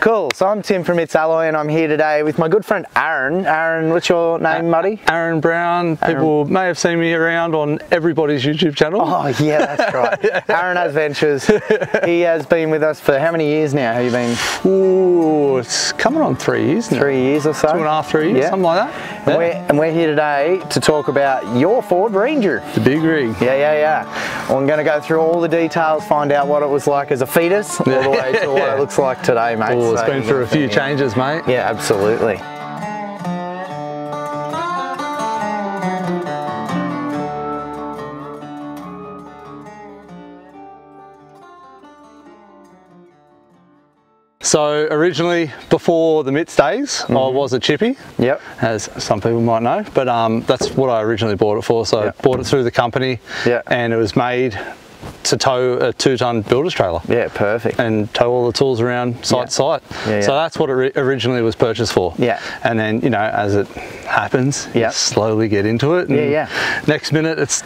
Cool. So I'm Tim from MITS Alloy and I'm here today with my good friend Aaron. Aaron, what's your name, Muddy? Aaron Brown. People may have seen me around on everybody's YouTube channel. Oh yeah, that's right. Aaron Adventures. He has been with us for how many years now? Have you been Ooh, it's coming on three years now. three years or so? Two and a half, three years, Yeah. something like that. And, we're, and we're here today to talk about your Ford Ranger. The big rig. Yeah, yeah, yeah. I'm going to go through all the details, find out what it was like as a fetus, all the way to what Yeah. it looks like today, mate. It's been through a few changes, mate. Yeah, absolutely. So originally, before the MITS days, I Mm-hmm. was a chippy, Yep. as some people might know. But um, that's what I originally bought it for. So. I bought it through the company, Yeah. and it was made to tow a two-ton builder's trailer. Yeah, perfect. and tow all the tools around site Yeah. to site. Yeah, yeah. So that's what it originally was purchased for. Yeah. And then, you know, as it happens, Yeah. you slowly get into it. And Yeah, yeah. Next minute, it's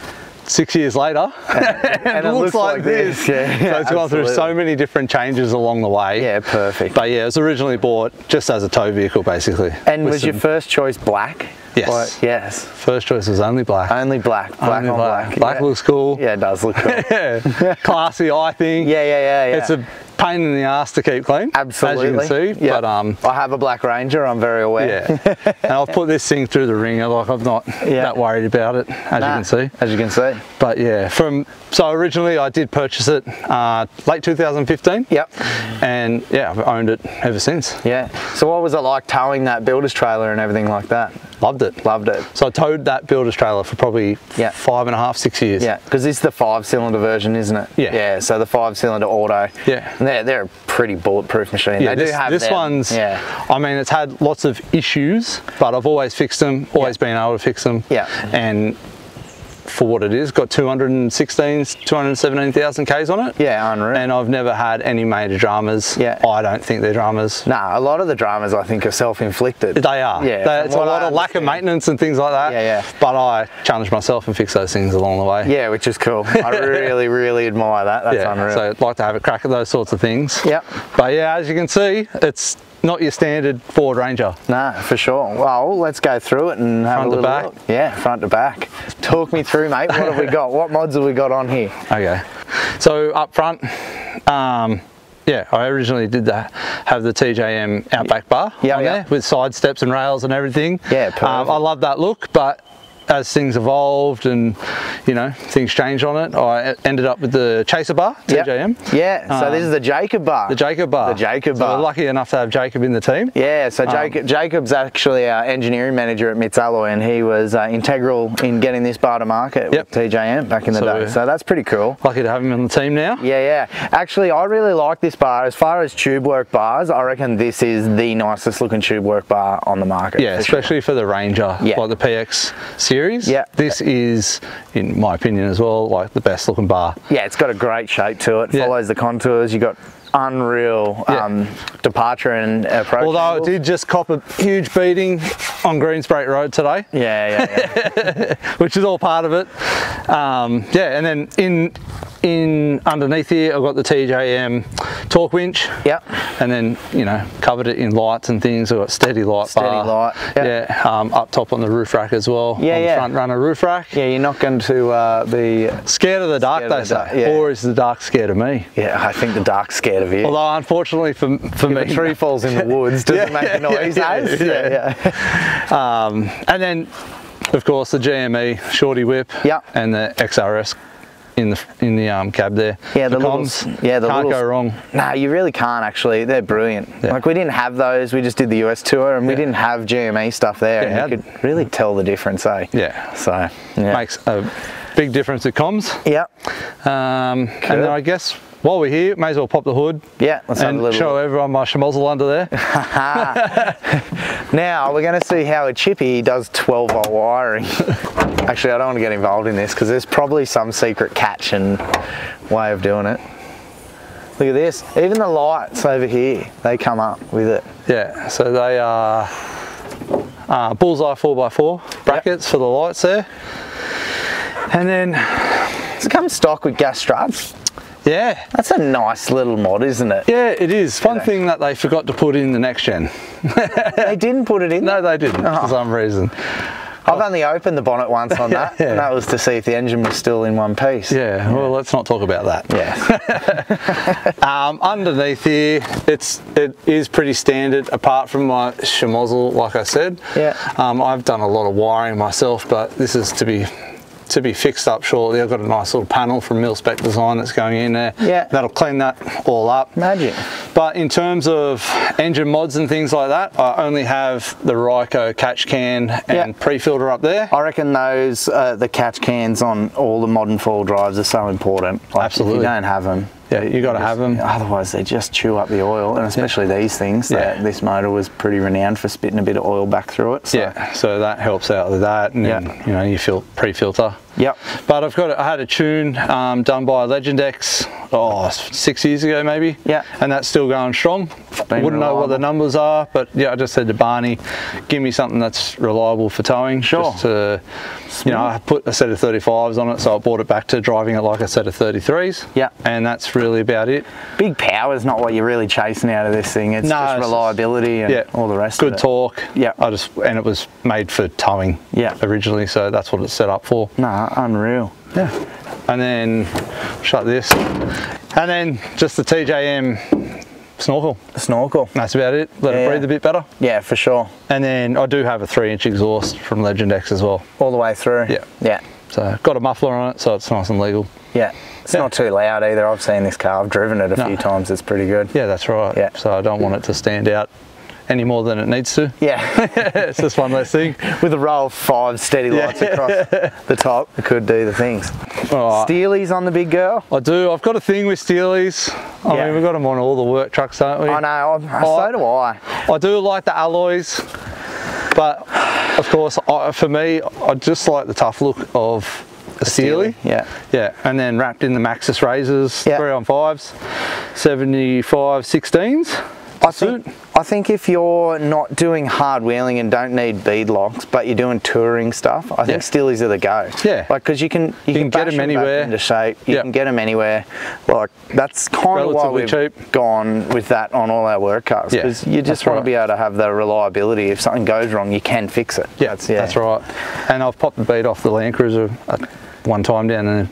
six years later, and, it looks like this. Yeah, so it's gone through so many different changes along the way. Yeah, perfect. But yeah, it was originally bought just as a tow vehicle, basically. And was your first choice black? Yes. Like- yes. first choice was only black. Only black. Black Only on black. Black yeah. looks cool. Yeah, it does look cool. Yeah. Classy, I think. Yeah, yeah, yeah, yeah. It's a pain in the ass to keep clean. Absolutely. As you can see. Yeah. But um, I have a black Ranger. I'm very aware. Yeah, and I've put this thing through the ringer. Like I'm not Yeah. that worried about it, as Nah, you can see. As you can see. But yeah, from so originally I did purchase it uh, late 2015. Yep. And yeah, I've owned it ever since. Yeah. So what was it like towing that builder's trailer and everything like that? Loved it. Loved it. So I towed that builder's trailer for probably Yeah. five and a half, six years. Yeah, because this is the five-cylinder version, isn't it? Yeah. Yeah. So the five-cylinder auto. Yeah. They're they're a pretty bulletproof machine. Yeah, they this, do have this them. one's. Yeah. I mean, it's had lots of issues, but I've always fixed them. Always been able to fix them. Yeah. And for what it is, got 216, 217,000 k's on it. Yeah, unreal. And I've never had any major dramas. Yeah. I don't think they're dramas. Nah, a lot of the dramas I think are self-inflicted. They are. Yeah, They- it's a lot I of lack of maintenance and things like that. Yeah, yeah. But I challenge myself and fix those things along the way. Yeah, which is cool. I really, really admire that. That's Yeah, unreal. So I'd like to have a crack at those sorts of things. Yep. But yeah, as you can see, it's not your standard Ford Ranger. Nah, for sure. Well, let's go through it and have Front a to little back? look. Yeah, front to back. Talk me through, mate. What have we got? What mods have we got on here? Okay. So up front, um, yeah, I originally did the, have the TJM Outback bar Yeah, on yeah. there with side steps and rails and everything. Yeah, um, perfect. I love that look, but as things evolved and you know things changed on it, I ended up with the Chaser bar Yep. TJM. Yeah, so this Um, is the Jacob bar. The Jacob bar. The Jacob so bar. we're lucky enough to have Jacob in the team. Yeah, so Jacob, Jacob's actually our engineering manager at MITS Alloy, and he was uh, integral in getting this bar to market Yep. with TJM back in the So day. So that's pretty cool. Lucky to have him on the team now. Yeah, yeah. Actually, I really like this bar. As far as tube work bars, I reckon this is the nicest looking tube work bar on the market. Yeah, for sure. especially for the Ranger, Yeah. like the PX series. Yeah. This is, in my opinion as well, like the best looking bar. Yeah, it's got a great shape to it. Yeah. Follows the contours. You got unreal Yeah. um, departure and approach. Although it did just cop a huge beating on Greensprate Road today, Yeah, yeah, yeah. which is all part of it. Um, yeah, and then in in underneath here, I've got the TJM torque winch. Yep. And then you know covered it in lights and things. I've got steady light Steady bar. light, yep. Yeah. Um, up top on the roof rack as well. Yeah, on yeah. The front runner roof rack. yeah, you're not going to uh, be. Scared of the dark, they the say, yeah. or is the dark scared of me? Yeah, I think the dark's scared of you. Although unfortunately for for if me, a tree falls in the woods, does it Yeah, make a noise? yeah, yeah, yeah. yeah. Um, and then, of course, the GME Shorty Whip Yeah. and the XRS in the in the um, cab there. Yeah, the comms, yeah, the can't little- go wrong. No, you really can't actually. They're brilliant. Yeah. Like we didn't have those. We just did the US tour, and we didn't have GME stuff there. Yeah, you could really tell the difference, eh? Yeah, So yeah. makes a big difference with comms. Yeah. Um, And then I guess while we're here, may as well pop the hood. Yeah, let's have a and little show everyone my schmozzle under there. Now we're going to see how a chippy does 12 volt wiring. Actually, I don't want to get involved in this because there's probably some secret catch and way of doing it. Look at this. Even the lights over here, they come up with it. yeah, so they are uh, bullseye 4x4 brackets for the lights there. And then Does it come stock with gas struts? Yeah. That's a nice little mod, isn't it? Yeah, it is. One they? thing that they forgot to put in the next gen. They didn't put it in. No, they didn't Oh. for some reason. I've only opened the bonnet once on that, Yeah. and that was to see if the engine was still in one piece. Yeah, well, let's not talk about that. Yeah. Um, underneath here, it's it is pretty standard. Apart from my schmozzle, like I said. Yeah. Um, I've done a lot of wiring myself, but this is to be to be fixed up shortly. I've got a nice little panel from Milspec Design that's going in there. Yeah. That'll clean that all up. Magic. But in terms of engine mods and things like that, I only have the Ryco catch can and Yeah. pre-filter up there. I reckon those uh, the catch cans on all the modern four-wheel drives are so important. Like, Absolutely. If you don't have them, Yeah, you got to have them. Otherwise, they just chew up the oil, and especially these things. that Yeah. This motor was pretty renowned for spitting a bit of oil back through it. So. Yeah, so that helps out with that, and Yeah. then, you know you fil- pre-filter. Yep. But I've got I had a tune um, done by Legend X oh six years ago maybe. Yeah. And that's still going strong. Been Wouldn't know what the numbers are, but yeah, I just said to Barney, give me something that's reliable for towing. Sure. Just to, you know, I put a set of 35s on it, so I brought it back to driving it like a set of 33s. Yeah. And that's really about it. Big power is not what you're really chasing out of this thing. It's No, just it's- reliability and Yeah. all the rest Good of it. torque. Yeah. I just and it was made for towing. Yeah. Originally, so that's what it's set up for. Unreal. Yeah. And then shut this. And then just the TJM snorkel. Snorkel. That's about it. Let Yeah, it yeah. breathe a bit better. Yeah, for sure. And then I do have a three inch exhaust from Legend X as well. All the way through. Yeah. Yeah. So got a muffler on it, so it's nice and legal. Yeah. It's Yeah. not too loud either. I've seen this car. I've driven it a No. few times. It's pretty good. Yeah, that's right. Yeah. So I don't want it to stand out any more than it needs to. Yeah. it's just one less thing. With a row of five steady lights across the top, it could do the things. Right. Steely's on the big girl. I do. I've got a thing with Steelies. I Yeah. mean, we've got them on all the work trucks, don't we? I know. I'm, Oh. so do I. I do like the alloys, but of course, I, for me, I just like the tough look of a Steely. Yeah. Yeah, and then wrapped in the Maxxis razors, Yeah. three on fives, 75 16s. I think, I think if you're not doing hard wheeling and don't need bead locks, but you're doing touring stuff, I think Yeah. Steelies are the go. Yeah. Like, because you can you, can get bash 'em back anywhere. into shape. You Yeah. can get them anywhere. Like that's kind of why we've cheap. gone with that on all our work cars Yeah, because you just want right. to be able to have the reliability. If something goes wrong, you can fix it. Yeah, that's, right. And I've popped the bead off the Land Cruiser one time down in, in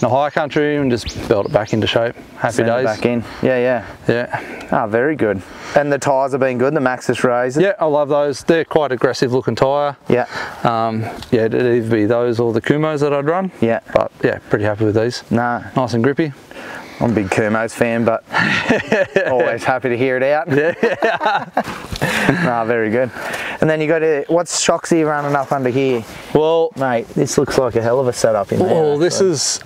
the high country and just built it back into shape. Happy Send it days. back in. Yeah, yeah. Yeah. Ah, very good. And the tyres have been good. The Maxxis razors. Yeah, I love those. They're quite aggressive looking tyre. Yeah. Um, yeah, it'd either be those or the Kumhos that I'd run. Yeah. But yeah, pretty happy with these. Nah, Nice and grippy. I'm a big Kumhos fan, but always happy to hear it out. Yeah. nah, very good. And then you got to, what's shocks are you running up under here? well, Mate, this looks like a hell of a setup in there. well, this is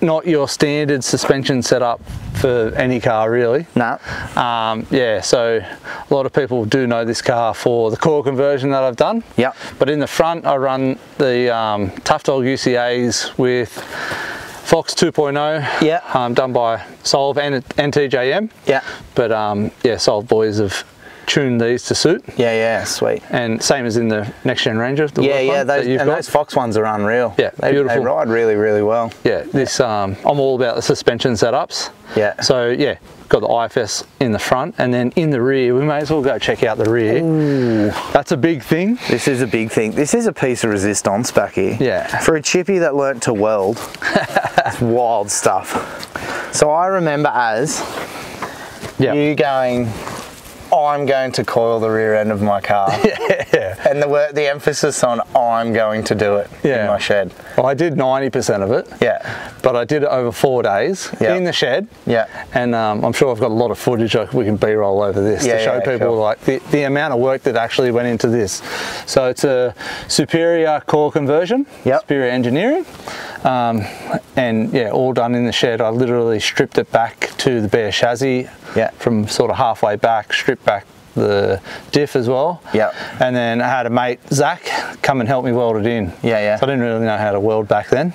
not your standard suspension setup for any car, really. Nah, Um, yeah, so a lot of people do know this car for the coil conversion that I've done. Yep. But in the front, I run the um, Tough Dog UCAs with Fox 2.0. Yeah. Um, done by Solve and, and TJM. yeah, But um, yeah, Solve boys have tuned these to suit. yeah, yeah, sweet. And same as in the next gen Ranger. The Yeah, yeah, those, you've and got. those Fox ones are unreal. Yeah, they, beautiful. They ride really, really well. Yeah, this um, I'm all about the suspension setups. Yeah. So yeah, got the IFS in the front, and then in the rear, we may as well go check out the rear. Ooh. That's a big thing. This is a big thing. This is a piece of resistance back here. Yeah. For a chippy that learnt to weld, it's wild stuff. So I remember as Yeah. you going, I'm going to coil the rear end of my car. yeah. And the the emphasis on I'm going to do it in Yeah. my shed. Well, I did 90% of it. Yeah. But I did it over four days Yeah. in the shed. Yeah. And um, I'm sure I've got a lot of footage I- we can B-roll over this Yeah, to show people cool. like the, the amount of work that actually went into this. So it's a superior coil conversion, Yep. superior engineering. Um, and yeah, all done in the shed. I literally stripped it back to the bare chassis Yeah. from sort of halfway back, stripped back the diff as well. Yeah. And then I had a mate, Zach, come and help me weld it in. Yeah, yeah. So I didn't really know how to weld back then.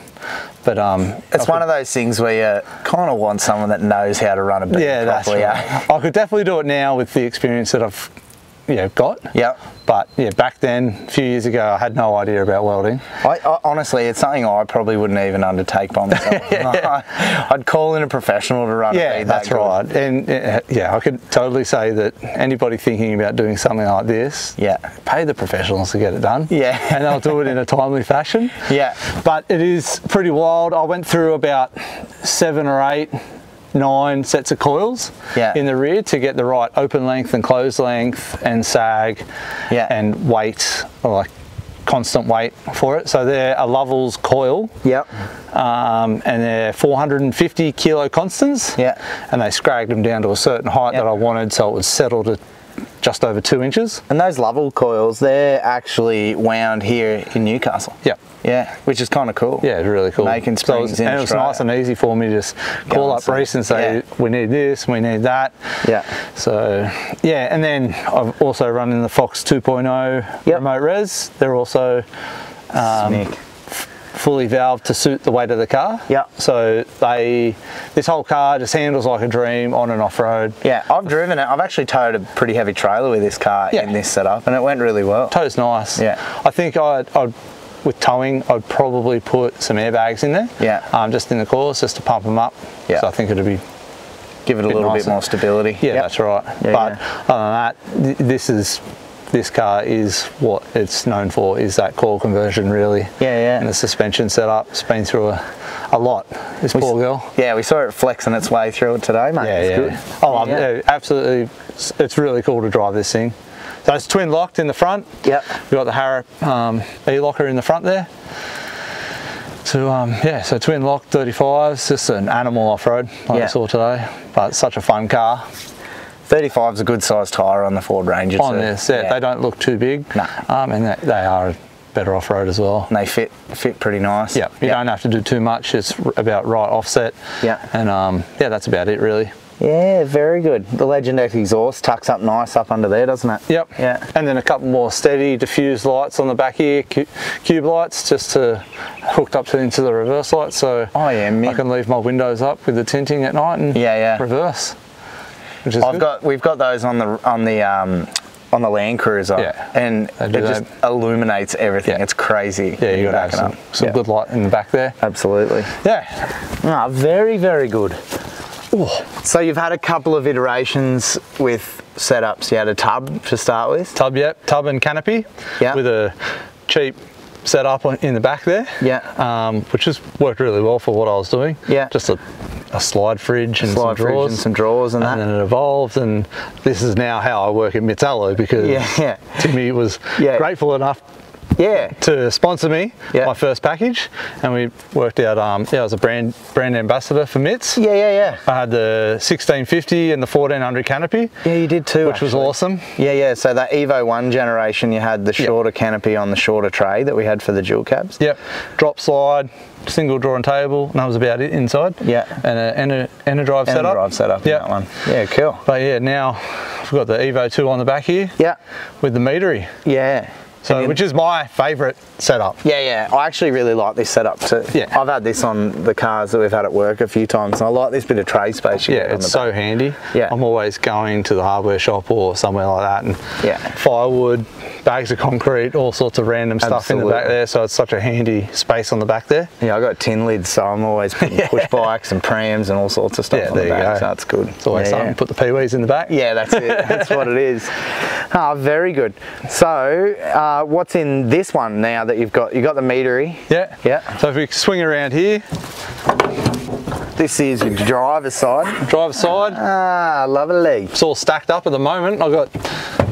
But um, It's one of those things where you kind of want someone that knows how to run a beam yeah, that's properly. right. eh? I could definitely do it now with the experience that I've yeah got. Yep. But yeah, back then, a few years ago, I had no idea about welding. I, I, honestly, it's something I probably wouldn't even undertake by myself. I'd call in a professional to run. Yeah, that's that right. And uh, yeah, I could totally say that anybody thinking about doing something like this, Yeah. pay the professionals to get it done. Yeah. and they'll do it in a timely fashion. Yeah. But it is pretty wild. I went through about seven or eight, nine sets of coils Yeah. in the rear to get the right open length and closed length and sag Yeah. and weight, or like constant weight for it. So they're a Lovells coil Yep. um, and they're 450 kilo constants. Yeah. And they scragged them down to a certain height Yeah. that I wanted, so it would settle at just over two inches. And those Lovell coils, they're actually wound here in Newcastle. Yep. Yeah, which is kind of cool. Yeah, it's really cool. Making So it was- springs in and it was nice and easy for me to just call up. Reese and say, Yeah. we need this, we need that. Yeah. So, yeah, and then I've also run in the Fox 2.0 Yep. remote res. They're also um. Fully valved to suit the weight of the car. Yeah. So they, this whole car just handles like a dream on and off road. Yeah, I've driven it. I've actually towed a pretty heavy trailer with this car Yeah. in this setup, and it went really well. Tow's nice. Yeah. I think I'd, I'd with towing, I'd probably put some airbags in there. Yeah. Um, just in the course, just to pump them up. Yeah. So I think it'd be Give it a bit little bit more stability. Yeah, Yep. that's right. Yeah, but yeah. other than that, th- this is this car is what it's known for is that coil conversion really. Yeah, yeah. And the suspension setup. It's been through a, a lot. This poor girl. Yeah, we saw it flexing its way through it today, mate. Yeah, It's yeah. good. Love Yeah. it. Absolutely, it's- it's really cool to drive this thing. So it's twin locked in the front. Yep. We've got the Harrop um, e-locker in the front there. So um, yeah, so twin lock 35s, just an animal off-road like Yeah. I saw today, but such a fun car. 35 is a good sized tyre on the Ford Ranger. On this, yeah, they don't look too big. No. Um, and they, they are better off-road as well. And they fit fit pretty nice. Yeah, you don't have to do too much. It's about right offset. Yeah. And um, yeah, that's about it really. Yeah, very good. The Legend X exhaust tucks up nice up under there, doesn't it? Yep. Yeah. And then a couple more steady diffused lights on the back here, cu- cube lights, just to hooked up to into the reverse light, so Oh, yeah, I can leave my windows up with the tinting at night and Yeah, yeah. reverse. Which is I've good. got we've got those on the on the um on the Land Cruiser, Yeah. and it do just illuminates everything. Yeah. It's crazy. yeah, you got to have backing some, up. some Yeah. good light in the back there. Absolutely. Yeah. Ah, very very good. So you've had a couple of iterations with setups. You had a tub to start with. Tub, yep. Tub and canopy. Yeah. With a cheap setup up in the back there. Yeah. Um, which has worked really well for what I was doing. Yeah. Just a, a slide fridge and Slide some fridge drawers. and some drawers and and that. then it evolved and this is now how I work at MITS Alloy because Yeah, yeah. Timmy was Yeah. grateful enough Yeah. to sponsor me Yeah. my first package and we worked out um, yeah I was a brand brand ambassador for MITS Yeah, yeah, yeah. I had the 1650 and the 1400 canopy Yeah, you did too. which was awesome Yeah, yeah. So that Evo 1 generation, you had the shorter canopy on the shorter tray that we had for the dual cabs. yep drop slide single drawer and table and that was about it inside Yeah. and a, and a, and a drive And setup drive setup in that one. Yeah, cool. but yeah now I've got the Evo 2 on the back here Yeah. with the metery Yeah. So which is my favorite setup Yeah, yeah. I actually really like this setup too. Yeah. I've had this on the cars that we've had at work a few times, and I like this bit of tray space. You Yeah, it's so back. handy. Yeah. I'm always going to the hardware shop or somewhere like that and Yeah. firewood, bags of concrete, all sorts of random stuff in the back there. So it's such a handy space on the back there. Yeah, I got tin lids, so I'm always putting push bikes and prams and all sorts of stuff Yeah, on the there you go. So that's good. It's always yeah, something. yeah. Put the peewees in the back. Yeah, that's it. That's what it is. Ah, very good. So, uh, what's in this one now that you've got? You've got the metery. Yeah. Yeah. So if we swing around here, This is your driver's side. Driver's side, Ah, lovely. it's all stacked up at the moment. I've got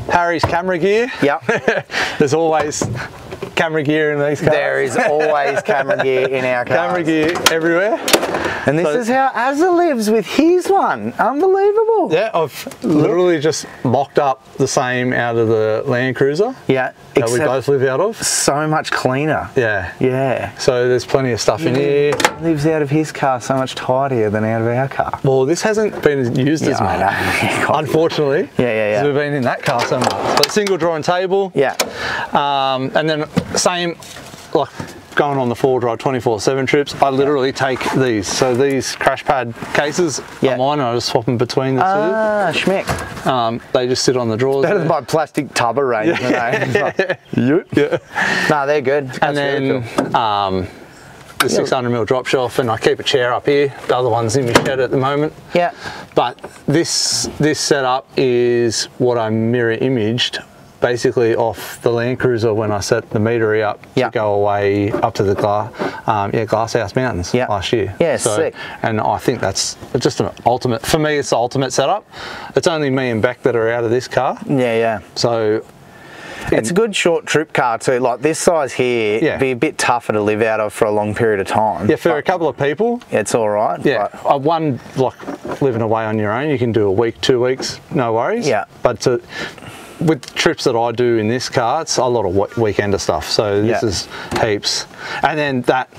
Harry's camera gear. Yep. There's always camera gear in these cars. there is always camera gear in our cars. camera gear everywhere. And this So- is how Azza lives with his one. Unbelievable. Yeah, I've literally just mocked up the same out of the Land Cruiser Yeah. that we both live out of. so much cleaner. Yeah. Yeah. So there's plenty of stuff in here. Lives out of his car so much tidier than out of our car. Well, this hasn't been used as Yeah, I much, unfortunately. Yeah, yeah, yeah. We've been in that car so much. But single drawing table. Yeah. Um, and then same, like going on the four drive 24/7 trips, I literally take these. So these crash pad cases Yeah. are mine. and I just swap them between the Ah, schmick. two. Um, they just sit on the drawers. Better than my plastic tub arrangement. eh? yeah. no, they're good. That's And really then cool. um, the 600 mil drop shelf, and I keep a chair up here. The other one's in my shed at the moment. yeah, But this this setup is what I mirror imaged basically off the Land Cruiser when I set the metery up Yeah. to go away up to the glass um, yeah Glasshouse Mountains Yeah. last year. Yeah, sick. And I think that's just an ultimate for me. It's the ultimate setup. It's only me and Beck that are out of this car, yeah, yeah. so It's a good short trip car too. Like this size here, Yeah. it'd be a bit tougher to live out of for a long period of time. yeah, for a couple of people, it's all right. Yeah, but- uh, one like living away on your own, you can do a week, two weeks, no worries. Yeah. But to, with trips that I do in this car, it's a lot of weekender stuff. So this Yeah. is heaps, and then that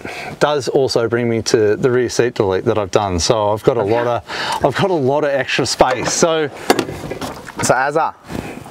does also bring me to the rear seat delete that I've done. So I've got a lot of, I've got a lot of extra space. So so Azza,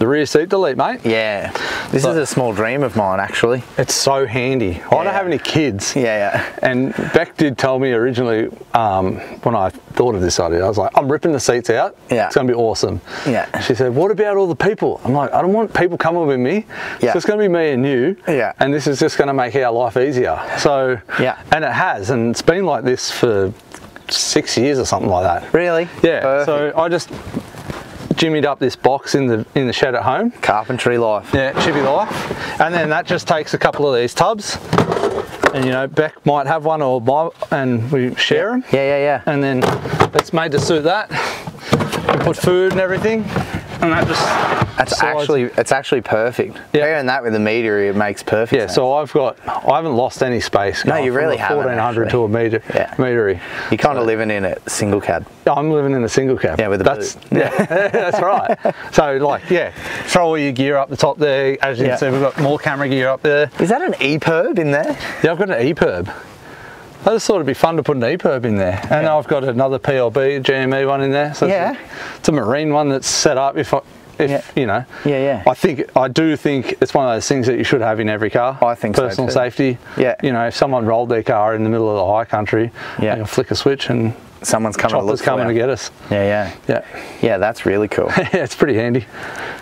the rear seat delete, mate. yeah, this So- is a small dream of mine actually. It's so handy. I Yeah. don't have any kids. Yeah, yeah. And Beck did tell me originally um, when I thought of this idea, I was like, I'm ripping the seats out. Yeah. It's going to be awesome. Yeah. She said, What about all the people? I'm like, I don't want people coming with me. Yeah. So It's going to be me and you. Yeah. And this is just going to make our life easier. So, Yeah. And it has. And it's been like this for six years or something like that. Really? Yeah. Perfect. So I just jimmied up this box in the in the shed at home. Carpentry life. Yeah, chippy life. And then that just takes a couple of these tubs. And you know, Beck might have one or buy, and we share them. Yeah, yeah, yeah. And then it's made to suit that. We put food and everything, and that just That's slides- actually it's actually perfect. Yeah. Pairing that with the meter, it makes perfect. yeah. sense. So I've got I haven't lost any space. No, you really haven't, 1400 to a meter Yeah. metery. you're kind of living in a single cab. I'm living in a single cab. Yeah, with a that's boot. yeah, that's right. So like yeah, throw all your gear up the top there. As you Yeah. can see, we've got more camera gear up there. Is that an EPIRB in there? Yeah, I've got an EPIRB. I just thought it'd be fun to put an EPIRB in there. And Yeah. I've got another PLB GME one in there. So Yeah. it's, a, it's a marine one that's set up if I, if Yeah. you know. Yeah, yeah. I think I do think it's one of those things that you should have in every car. I think so personal too. safety. Yeah. You know, if someone rolled their car in the middle of the high country, Yeah. you flick a switch and Someone's coming to choppers for coming to get us. Yeah, yeah. Yeah. Yeah, that's really cool. yeah, it's pretty handy.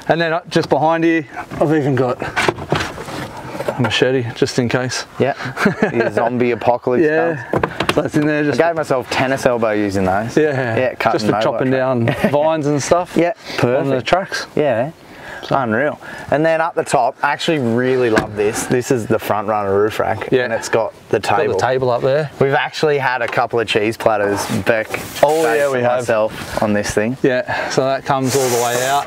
And then uh, just behind here, I've even got a machete just in case. yeah. The zombie apocalypse Yeah. stuff. So that's in there just Gave myself tennis elbow using those. Yeah, Yeah, just for chopping down vines and stuff. Yeah, on the perfect. tracks. Yeah. It's unreal. And then up the top, I actually really love this. This is the front runner roof rack. Yeah. And it's got the Got table. the table up there. We've actually had a couple of cheese platters, Beck. Oh, yeah, we have. myself on this thing. Yeah, so that comes all the way out.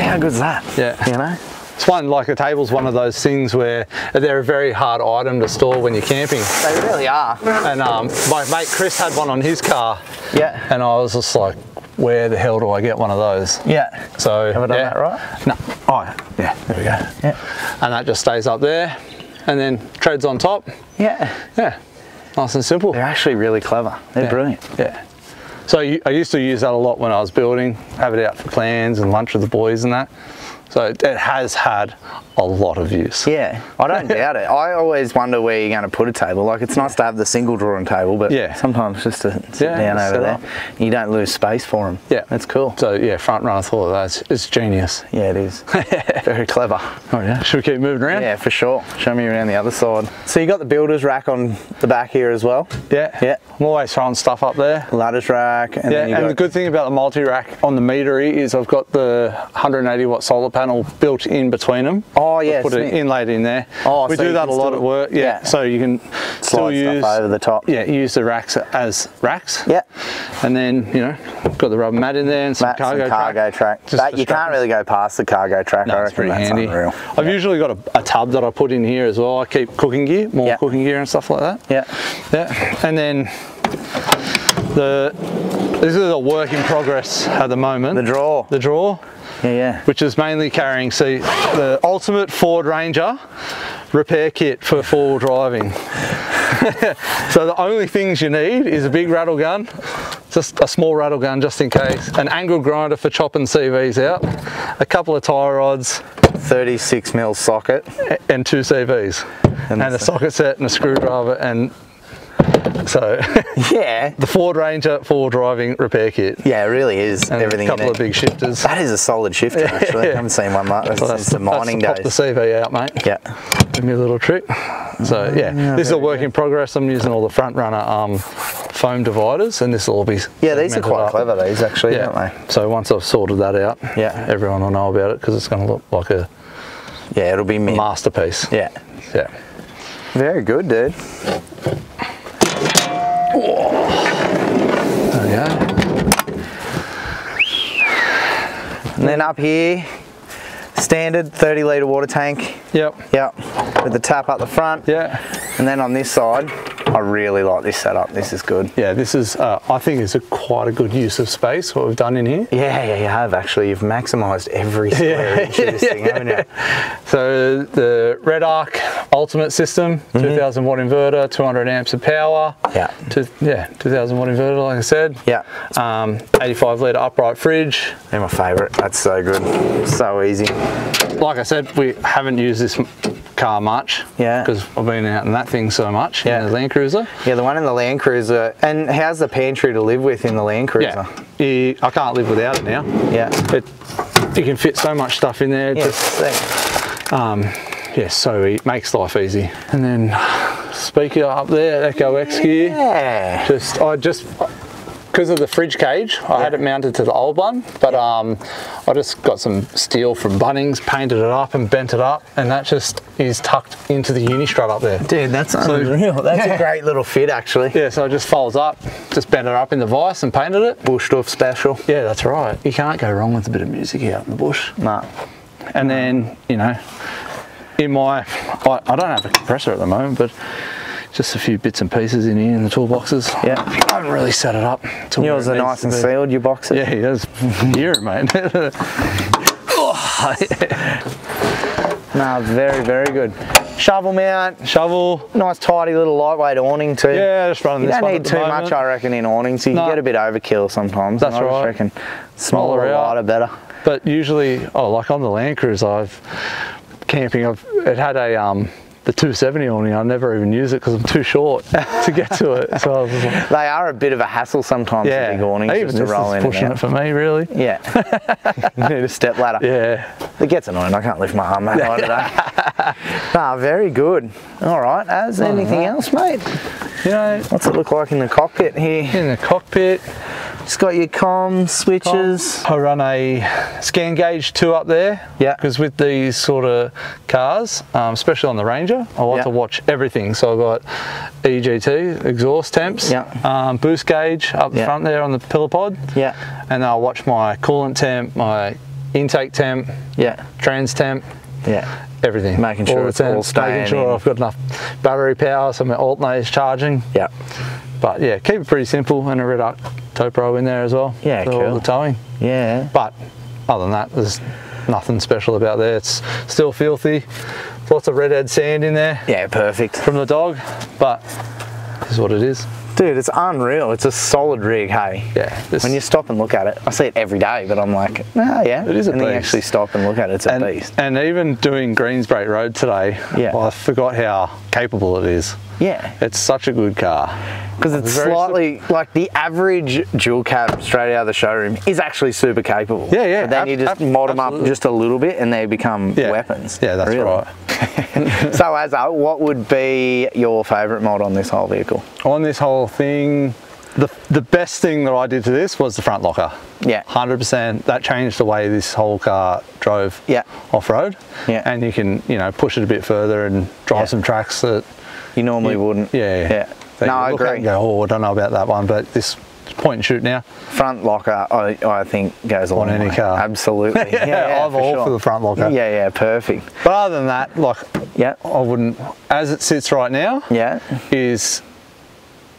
How good's that? Yeah. You know? It's one like a table's one of those things where they're a very hard item to store when you're camping. They really are. And um, my mate Chris had one on his car, Yeah. and I was just like, where the hell do I get one of those? Yeah. So Have I done yeah. that right? No. Oh, yeah. There we go. Yeah. And that just stays up there, and then treads on top. Yeah. Yeah. Nice and simple. They're actually really clever. They're Yeah. brilliant. Yeah. So I used to use that a lot when I was building, have it out for plans and lunch with the boys and that. So it has had a lot of use. Yeah, I don't doubt it. I always wonder where you're going to put a table. Like it's nice to have the single drawing table, but Yeah. sometimes just to sit Yeah, down over there, up. you don't lose space for them. Yeah. that's cool. So yeah, front runner thought of that. It's, it's genius. Yeah, it is. Very clever. Oh yeah. Should we keep moving around? Yeah, for sure. Show me around the other side. So you got the builder's rack on the back here as well. Yeah. Yeah. I'm always throwing stuff up there. Ladder's rack, and Yeah, and the good thing about the multi-rack on the metery is I've got the 180 watt solar panel built in between them. Oh, yeah, Put it inlaid in there. Oh, we so do that a lot at work. Yeah. yeah. So you can still slide use stuff over the top. Yeah, use the racks as racks. Yeah. And then you know got the rubber mat in there and some Mats cargo and cargo track. Just That, you can't really go past the cargo track. I No, it's reckon pretty that's handy. unreal. I've usually got a, a tub that I put in here as well. I keep cooking gear, more Yeah. cooking gear and stuff like that. Yeah. Yeah, and then the this is a work in progress at the moment. The drawer. The drawer, Yeah, yeah. which is mainly carrying see the ultimate Ford Ranger repair kit for four-wheel driving. so the only things you need is a big rattle gun, just a small rattle gun just in case, an angle grinder for chopping CVs out, a couple of tie rods, 36 mil socket. and two CVs, And and, a so- socket set and a screwdriver, and so Yeah. the Ford Ranger four driving repair kit. Yeah, it really is And everything a couple of big shifters. That is a solid shifter, actually. I haven't seen one like that So since the mining that's days. Pop the CV out, mate. Yeah. Give me a little trick. So yeah, this is a work in progress. I'm using all the front runner um, foam dividers, and this will all be. Yeah, these are quite up. clever, these actually, Yeah. aren't they? So once I've sorted that out, Yeah. everyone will know about it because it's going to look like a? Yeah, it'll be mint. masterpiece. Yeah. Yeah. Very good, dude. There we go. And then up here, standard 30 litre water tank. Yep. Yep. With the tap up the front. Yeah. And then on this side, I really like this setup. This is good. Yeah. This is. Uh, I think it's a quite a good use of space. What we've done in here. Yeah, yeah, you have actually. You've maximised every square inch of this thing, haven't you? So the Redarc Ultimate System, 2000 watt inverter, 200 amps of power. Yeah. Two, yeah, 2000 watt inverter, like I said. Yeah. Um, 85 litre upright fridge. They're my favourite. That's so good. So easy. Like I said, we haven't used this car much. Yeah. Because I've been out in that thing so much Yeah. in the Land Cruiser. Yeah, the one in the Land Cruiser. And how's the pantry to live with in the Land Cruiser? Yeah. You- I can't live without it now. Yeah. It, you can fit so much stuff in there. Yeah, Just, um, yeah, so it makes life easy. And then speaker up there, ECOXGEAR. Yeah. Just I just because of the fridge cage, I had it mounted to the old one, but um, I just got some steel from Bunnings, painted it up and bent it up, and that just is tucked into the uni strut up there. Dude, that's unreal. That's Yeah. a great little fit, actually. Yeah, so it just folds up, just bent it up in the vise and painted it. Bushduff special. Yeah, that's right. You can't go wrong with a bit of music out in the bush. Nah. And then, you know, in my, I, I don't have a compressor at the moment, but just a few bits and pieces in here in the toolboxes. Yeah. I haven't really set it up. to Yours are nice and sealed, your boxes. Yeah, he does. Hear it, mate. Nah, very, very good. Shovel mount. Shovel. Nice, tidy little lightweight awning too. Yeah, just running You this don't need too moment. much, I reckon, in awnings. You No. can get a bit overkill sometimes. That's and I right. reckon smaller, Smaller lighter, better. But usually, oh, like on the Land Cruiser, I've camping. I've it had a um the 270 awning. I never even use it because I'm too short to get to it. So like, They are a bit of a hassle sometimes, yeah, big awnings, even just to roll is in pushing it for me, really. Yeah. you need a step ladder. Yeah. It gets annoying. I can't lift my arm that high today. nah, very good. All right. As anything else, mate? You know, What's it look like in the cockpit here? in the cockpit, It's got your comms, switches. I run a ScanGauge two up there. Yeah. Because with these sort of cars, um, especially on the Ranger, I like Yeah. to watch everything. So I've got EGT, exhaust temps, Yeah. um, boost gauge up the Yeah. front there on the pillar pod. Yeah. And I'll watch my coolant temp, my intake temp, Yeah. trans temp, Yeah. everything. Making sure the it's all staying Making sure in. I've got enough battery power so my alternate is charging. Yeah. But yeah, keep it pretty simple and a Redarc tow pro in there as well. Yeah, for all the towing. Yeah. But other than that, there's nothing special about there. It's still filthy. Lots of redhead sand in there Yeah, perfect. from the dog, but this is what it is. Dude, it's unreal. It's a solid rig, hey? Yeah. When you stop and look at it, I see it every day, but I'm like, ah, yeah. It is a And then you beast. actually stop and look at it, it's a and, beast. and even doing Greensbreak Road today, Yeah. I forgot how capable it is. Yeah. It's such a good car. Because it's Very slightly like the average dual cab straight out of the showroom is actually super capable. Yeah, yeah, But then you just mod them up just a little bit and they become Yeah. weapons. Yeah, that's Really. right. so, Azza, what would be your favourite mod on this whole vehicle? On this whole thing, the, the best thing that I did to this was the front locker. Yeah. 100%. That changed the way this whole car drove Yeah. off-road. Yeah. And you can, you know, push it a bit further and drive Yeah. some tracks that You normally you- wouldn't. Yeah. Yeah. No, I agree. go, oh, I don't know about that one, but this point and shoot now. Front locker, I, I think, goes a On any way. car. Absolutely. Yeah, yeah. I'm all for the front locker. Yeah, yeah, perfect. But other than that, like, Yeah. I wouldn't, as it sits right now, Yeah. is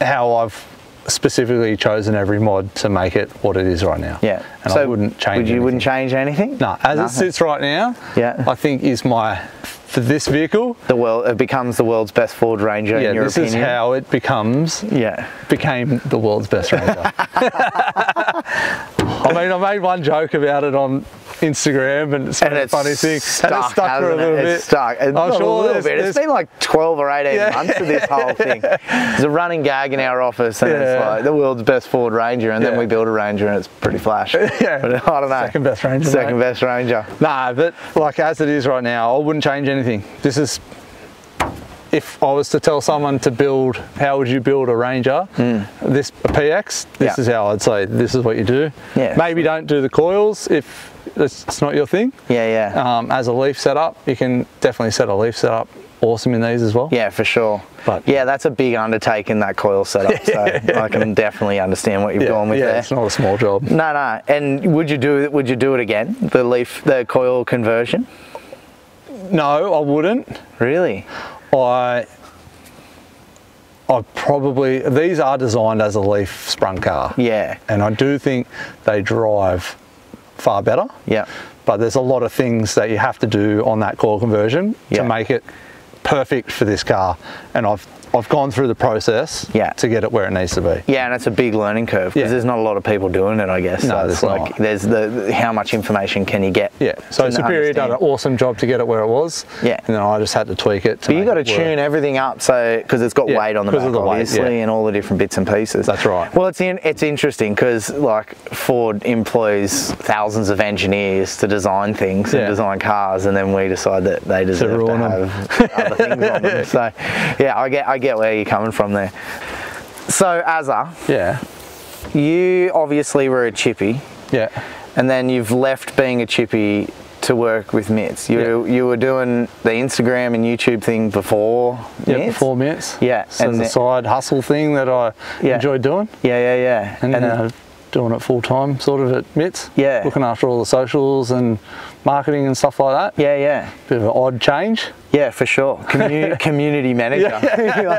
how I've specifically chosen every mod to make it what it is right now. Yeah. And I wouldn't change Would you anything. wouldn't change anything? No, as Nothing. it sits right now, Yeah. I think is my for this vehicle, The world it becomes the world's best Ford Ranger yeah, in your this opinion. is how it becomes yeah. became the world's best Ranger. I mean, I made one joke about it on Instagram, and it's And a it's funny thing. stuck, and stuck for a hasn't it? little bit. It's stuck. It's I'm sure a little there's- bit. It's there's- been like 12 or 18 Yeah. months of this whole thing. There's a running gag in our office, and it's like the world's best Ford Ranger, and then we build a Ranger, and it's pretty flash. Yeah. But I don't know. Second best Ranger, Second mate. best Ranger. Nah, but like as it is right now, I wouldn't change anything. This is, if I was to tell someone to build, how would you build a Ranger? Hmm. This a PX. This. Yeah. is how I'd say. This is what you do. Yeah. Maybe don't do the coils if it's it's not your thing. Yeah, yeah. Um, as a leaf setup, you can definitely set a leaf setup. Awesome in these as well. Yeah, for sure. But- yeah, that's a big undertaking that coil setup. So I can definitely understand what you've yeah, gone with yeah, there. it's not a small job. No, no. And would you do would you do it again? The leaf, the coil conversion? No, I wouldn't. Really? I I probably these are designed as a leaf sprung car. Yeah. And I do think they drive far better. Yeah. But there's a lot of things that you have to do on that coil conversion Yeah. to make it perfect for this car. And I've I've gone through the process Yeah. to get it where it needs to be. Yeah, and it's a big learning curve because Yeah. there's not a lot of people doing it, I guess. No, so there's it's like not. there's the how much information can you get? Yeah. So to Superior done an awesome job to get it where it was. Yeah. And then I just had to tweak it. To But you got to tune everything up so because it's got Yeah, weight on the back, of the weight, obviously, yeah. and all the different bits and pieces. That's right. Well, it's in, it's interesting because like Ford employs thousands of engineers to design things and design cars, and then we decide that they deserve to, 'em. have other things on them. So, yeah, I get I get where you're coming from there. So, Azza, Yeah. you obviously were a chippy, Yeah. and then you've left being a chippy to work with MITS. You you were doing the Instagram and YouTube thing before Yeah, MITS? four minutes. Yeah, So and the- side hustle thing that I Yeah. enjoy doing. Yeah, yeah, yeah. And, uh, doing it full time, sort of at MITS. Yeah. Looking after all the socials and marketing and stuff like that. yeah, yeah. Bit of an odd change. Yeah, for sure. Commu- community manager. I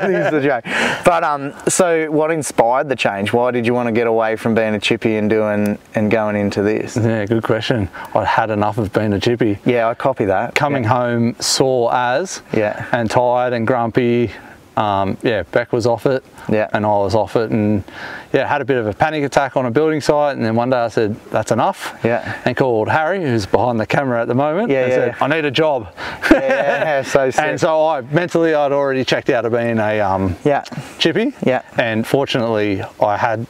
think is the joke. But um, so what inspired the change? Why did you want to get away from being a chippy and doing and going into this? Yeah, good question. I'd had enough of being a chippy. Yeah, I copy that. Coming yeah. home sore as Yeah. and tired and grumpy. Um, yeah, Beck was off it. Yeah. And I was off it and yeah, had a bit of a panic attack on a building site and then one day I said, that's enough. Yeah. And called Harry, who's behind the camera at the moment, Yeah, and yeah. said, I need a job. Yeah, yeah, so sick. And so I mentally I'd already checked out of being a um, yeah, chippy. Yeah. And fortunately, I had,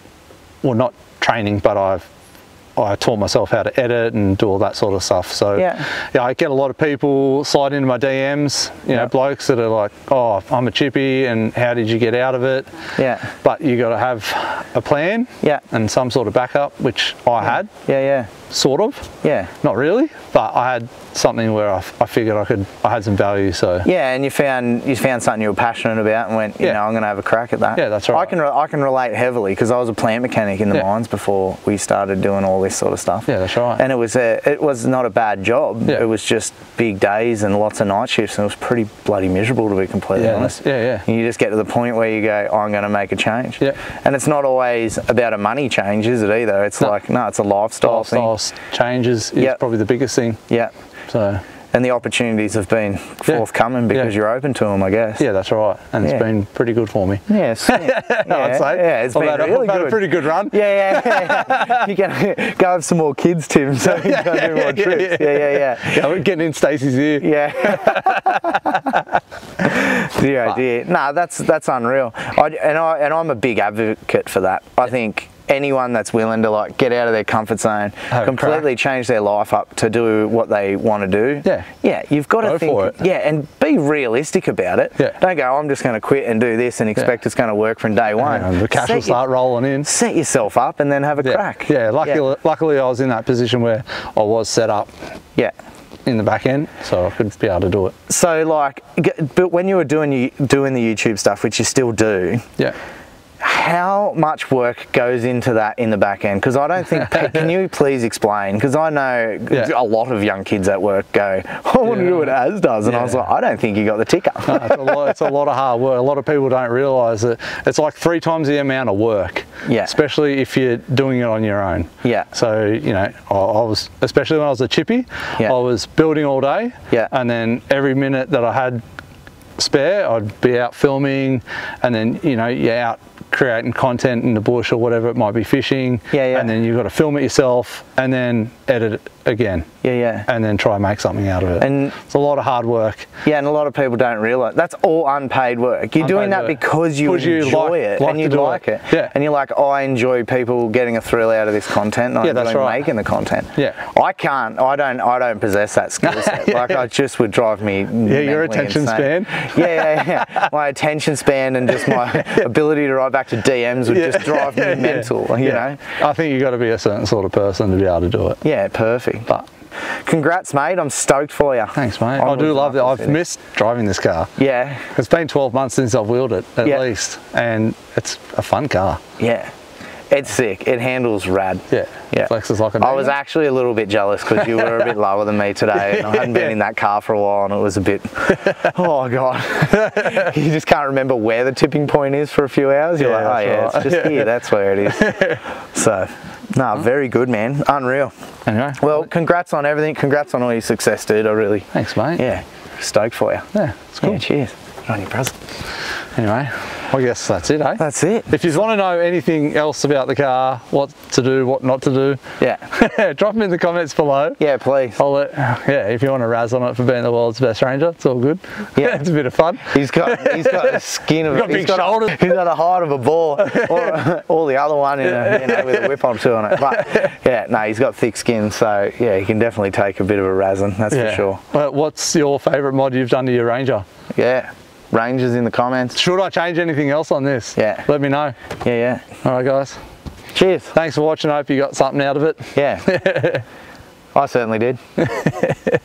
well, not training, but I've I taught myself how to edit and do all that sort of stuff. So Yeah. yeah, I get a lot of people slide into my DMs, you know, Yeah. blokes that are like, "Oh, I'm a chippy, and how did you get out of it?" yeah, But you got to have a plan, Yeah. and some sort of backup, which I had, yeah, yeah, sort of, yeah. not really, but I had something where I, I figured I could, I had some value. So Yeah, and you found you found something you were passionate about and went, you Yeah. know, I'm going to have a crack at that. Yeah, that's right. I can I can relate heavily because I was a plant mechanic in the Yeah. mines before we started doing all this sort of stuff. Yeah, that's right. And it was a it was not a bad job. Yeah. It was just big days and lots of night shifts, and it was pretty bloody miserable to be completely Yeah, honest. yeah, yeah. And you just get to the point where you go, oh, I'm going to make a change. Yeah. And it's not always about a money change, is it either? It's No. like no, it's a lifestyle, thing. lifestyle changes is Yeah. probably the biggest thing. Yeah. So And the opportunities have been forthcoming because Yeah. you're open to them, I guess. yeah, that's right, and Yeah. it's been pretty good for me. Yes. Yeah, I'd say. Yeah, it's I've been had, really I've good. a pretty good run. Yeah, yeah, yeah. you can go have some more kids, Tim, so you can go do more trips. Yeah, yeah, yeah. Yeah, we're getting in Stacey's ear. Yeah. Dear idea. No, that's that's unreal. I, and I and I'm a big advocate for that. I think anyone that's willing to like get out of their comfort zone, Have completely change their life up to do what they want to do. Yeah. Yeah, you've got to think for it. yeah, and be realistic about it. Yeah. Don't go, I'm just going to quit and do this and expect it's going to work from day one. The cash Set will start rolling in. set yourself up and then have a Yeah, crack. yeah. Luckily, luckily, I was in that position where I was set up Yeah. in the back end, so I could be able to do it. So like, but when you were doing you doing the YouTube stuff, which you still do, Yeah. How much work goes into that in the back end? Because I don't think. can you please explain? Because I know Yeah. a lot of young kids at work go, "I want to do what Az does," and I was like, "I don't think you got the ticker." No, it's, a lot, it's a lot of hard work. A lot of people don't realise that it's like three times the amount of work. Yeah. Especially if you're doing it on your own. Yeah. So you know, I, I was especially when I was a chippy, Yeah. I was building all day. Yeah. And then every minute that I had spare, I'd be out filming, and then you know you're out creating content in the bush or whatever it might be fishing. Yeah, yeah. And then you've got to film it yourself, and then edit it again. yeah, yeah. And then try and make something out of it. And- it's a lot of hard work. Yeah, and a lot of people don't realise that's all unpaid work. You're doing that work. because you Because you enjoy like- it like and you like it. it. Yeah. And you're like, oh, I enjoy people getting a thrill out of this content. And Yeah, I that's enjoy right. making the content. Yeah. I can't. I don't. I don't possess that skill set. Yeah, like, yeah. I just would drive me. Yeah, your attention insane. span. Yeah, yeah, yeah. My attention span and just my ability to write back to DMs would just drive me mental. You know. I think you've got to be a certain sort of person to be able to do it. Yeah, perfect. But Congrats, mate. I'm stoked for you. thanks, mate. I Onwards do love that. I've it. missed driving this car. Yeah, It's been 12 months since I've wheeled it, at Yeah. least, and it's a fun car. yeah. It's sick. It handles rad. Yeah, Yeah. flexes like a I was actually a little bit jealous because you were a bit lower than me today, and I hadn't been in that car for a while, and it was a bit. Oh god, you just can't remember where the tipping point is for a few hours. You're Yeah, like, oh yeah, right. it's just here. That's where it is. So, no, very good, man. Unreal. Anyway, Well, congrats on everything. Congrats on all your success, dude. I really, thanks, mate. yeah, stoked for you. Yeah, it's cool. Yeah, cheers. Good on your present. Anyway, I guess that's it, eh? That's it. if you want to know anything else about the car, what to do, what not to do, Yeah. drop them in the comments below. Yeah, please. I'll let, yeah, if you want to razz on it for being the world's best ranger, it's all good. Yeah. it's a bit of fun. He's got he's got the skin of He's got he's big got, shoulders. He's got a height of a bull, or, or the other one, in a, you know, with a whip on two on it. But yeah, no, he's got thick skin, so yeah, he can definitely take a bit of a razzing. That's for sure. Well, what's your favourite mod you've done to your ranger? Yeah, Rangers in the comments. Should I change anything else on this? Yeah. Let me know. Yeah, yeah. All right, guys. Cheers. Thanks for watching. I hope you got something out of it. Yeah. I certainly did.